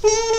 Thanks.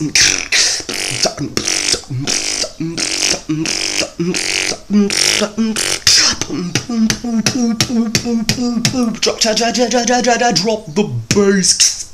Okay drop the bass